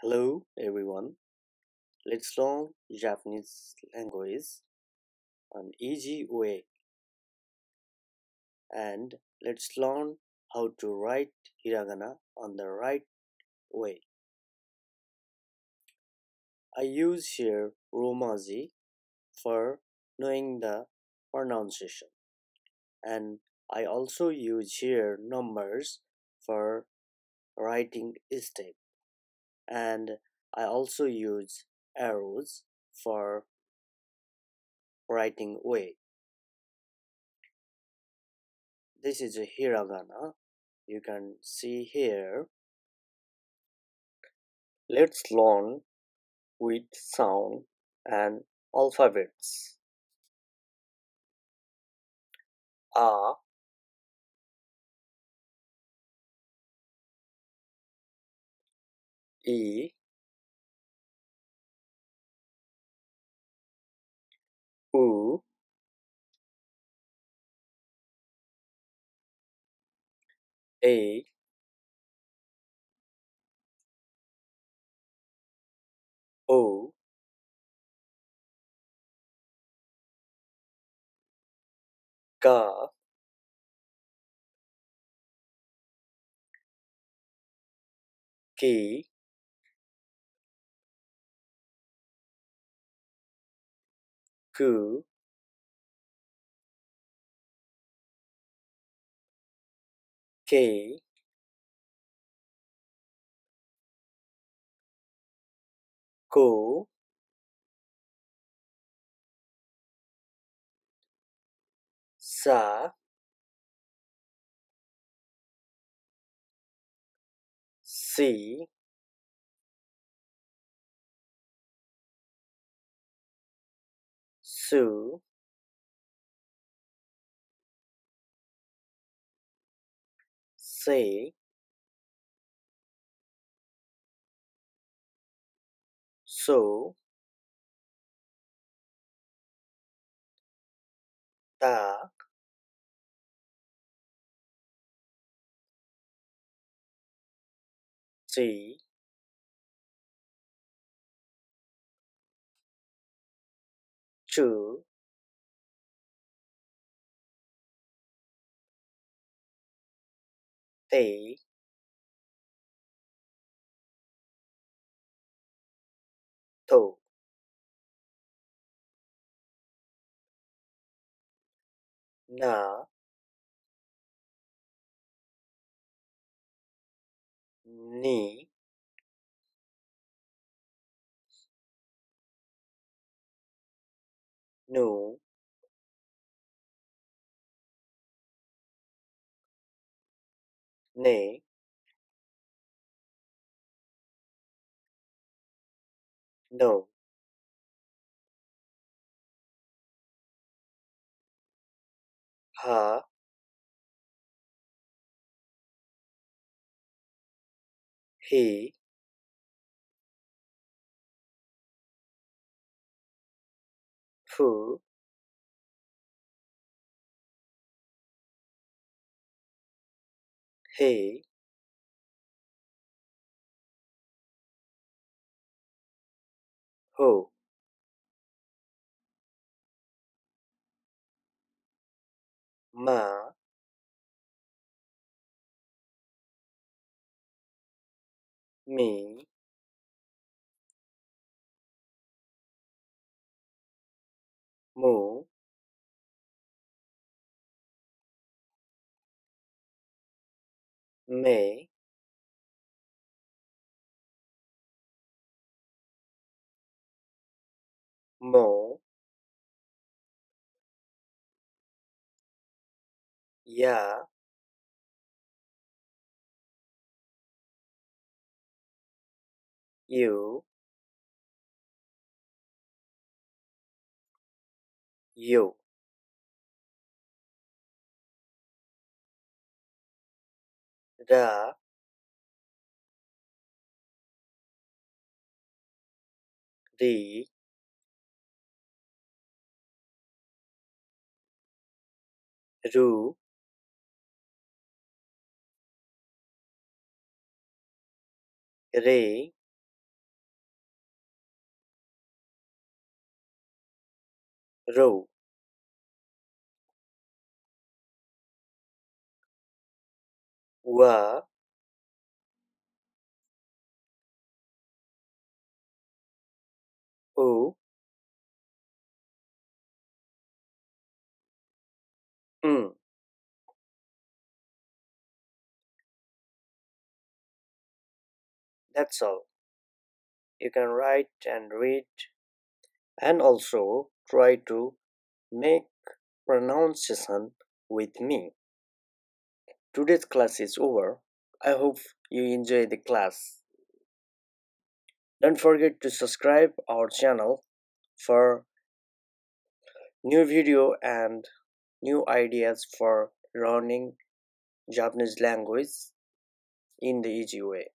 Hello everyone. Let's learn Japanese language an easy way and let's learn how to write hiragana on the right way. I use here Romaji for knowing the pronunciation and I also use here numbers for writing step and I also use arrows for writing way. This is a hiragana. You can see here. Let's learn with sound and alphabets. A A O Ga Ki Ku K Ko Sa. Si Su. Se. So. Ta Si Chu Te To Na Ni Ne No. Ha He. Fu 嘿，好，妈咪。Me Mo Ya You You the ru re row mm. that's all. You can write and read and also try to make pronunciation with me today's class is over. I hope you enjoy the class. Don't forget to subscribe our channel for new video and new ideas for learning japanese language in the easy way